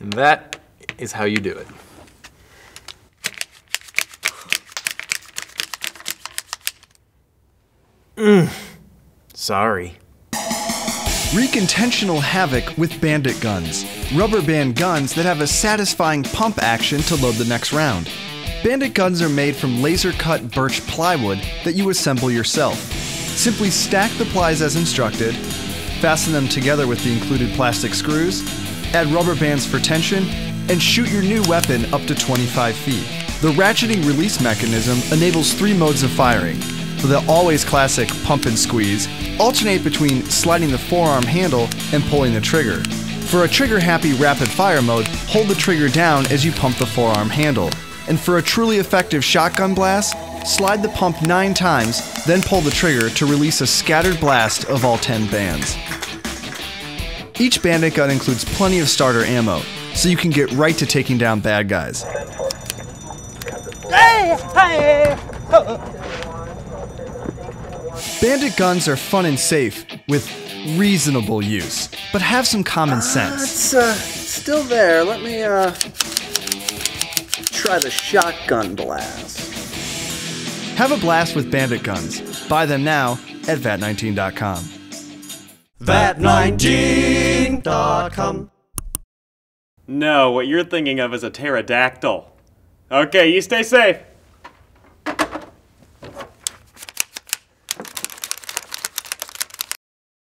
And that is how you do it. Mm. Sorry. Wreak intentional havoc with bandit guns. Rubber band guns that have a satisfying pump action to load the next round. Bandit guns are made from laser cut birch plywood that you assemble yourself. Simply stack the plies as instructed, fasten them together with the included plastic screws, add rubber bands for tension, and shoot your new weapon up to 25 feet. The ratcheting release mechanism enables three modes of firing. For the always classic pump and squeeze alternate between sliding the forearm handle and pulling the trigger. For a trigger happy rapid fire mode, hold the trigger down as you pump the forearm handle. And for a truly effective shotgun blast, slide the pump 9 times, then pull the trigger to release a scattered blast of all 10 bands. Each bandit gun includes plenty of starter ammo, so you can get right to taking down bad guys. Bandit guns are fun and safe with reasonable use, but have some common sense. It's uh, still there. Let me uh try the shotgun blast. Have a blast with bandit guns. Buy them now at vat19.com. Vat19.com. No, what you're thinking of is a pterodactyl. Okay, you stay safe.